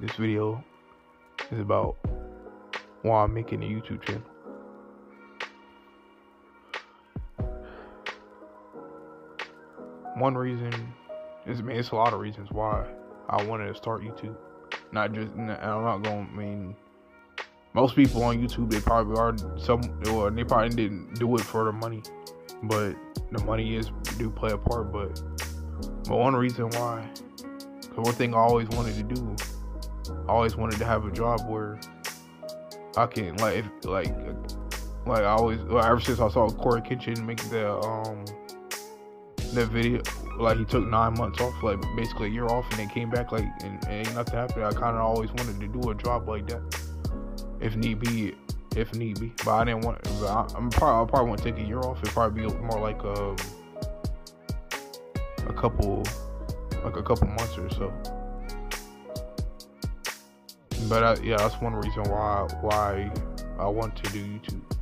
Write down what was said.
this video is about why I'm making a YouTube channel. One reason is, I mean, it's a lot of reasons why I wanted to start YouTube. Not just, I'm not going, I mean, most people on YouTube, they probably are some, or they probably didn't do it for the money, but the money is do play a part. But, but one reason why, cause one thing I always wanted to do, Always wanted to have a job where I can like, if, like, like I always, ever since I saw Cory Kenshin make the um that video, like he took nine months off, like basically a year off, and then came back like and, and ain't nothing happened. I kind of always wanted to do a job like that, if need be, if need be. But I didn't want. I, am probably I probably won't take a year off. It probably be more like a a couple like a couple months or so. But I, yeah, that's one reason why why I want to do YouTube.